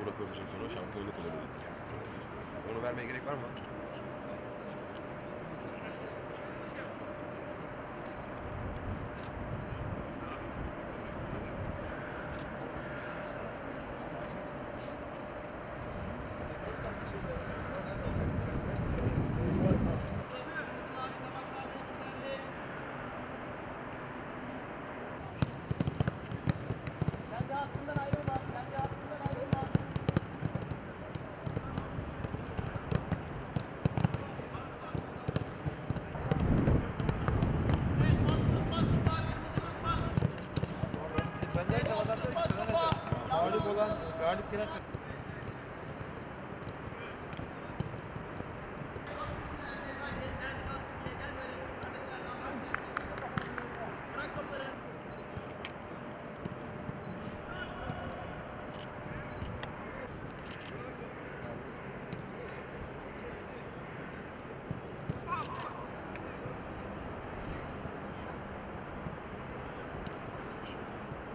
bu röportajın sonra şampiyonluk olur dedim. Onu vermeye gerek var mı? Mağlup olan galip gelen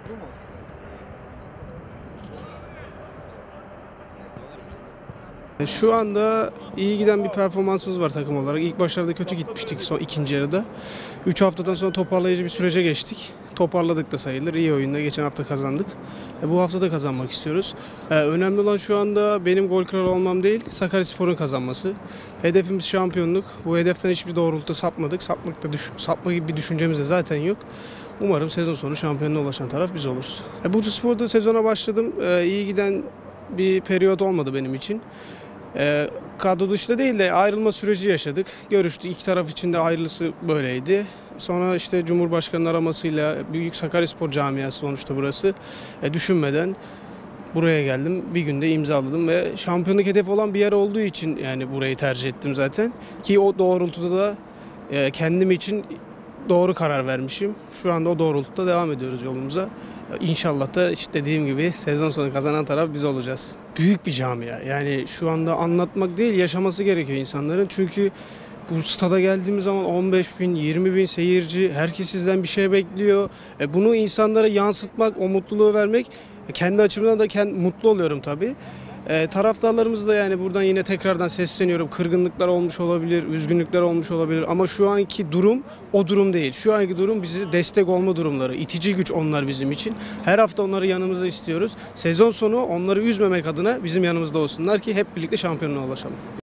Bu mu? Şu anda iyi giden bir performansımız var takım olarak. İlk başlarda kötü gitmiştik son ikinci yarıda. 3 haftadan sonra toparlayıcı bir sürece geçtik. Toparladık da sayılır. İyi oyunda geçen hafta kazandık. E, bu hafta da kazanmak istiyoruz. E, önemli olan şu anda benim gol kralı olmam değil, Sakaryaspor'un kazanması. Hedefimiz şampiyonluk. Bu hedeften hiçbir doğrultuda sapmadık. Sapmak da düş- sapma gibi bir düşüncemiz de zaten yok. Umarım sezon sonu şampiyonluğa ulaşan taraf biz oluruz. E, Bursa Spor'da sezona başladım. E, iyi giden bir periyot olmadı benim için. Ee, kadro dışında değil de ayrılma süreci yaşadık. Görüştük. İki taraf için de ayrılısı böyleydi. Sonra işte Cumhurbaşkanı'nın aramasıyla Büyük Sakaryaspor camiası sonuçta burası. E, düşünmeden buraya geldim. Bir günde imzaladım ve şampiyonluk hedefi olan bir yer olduğu için yani burayı tercih ettim zaten. Ki o doğrultuda da e, kendim için doğru karar vermişim. Şu anda o doğrultuda devam ediyoruz yolumuza. İnşallah da işte dediğim gibi sezon sonu kazanan taraf biz olacağız. Büyük bir camia. Yani şu anda anlatmak değil yaşaması gerekiyor insanların. Çünkü bu stada geldiğimiz zaman 15 bin, 20 bin seyirci, herkes sizden bir şey bekliyor. E bunu insanlara yansıtmak, o mutluluğu vermek, e, kendi açımdan da kend, mutlu oluyorum tabii. E, taraftarlarımız da yani buradan yine tekrardan sesleniyorum. Kırgınlıklar olmuş olabilir, üzgünlükler olmuş olabilir ama şu anki durum o durum değil. Şu anki durum bizi destek olma durumları. İtici güç onlar bizim için. Her hafta onları yanımızda istiyoruz. Sezon sonu onları üzmemek adına bizim yanımızda olsunlar ki hep birlikte şampiyonluğa ulaşalım.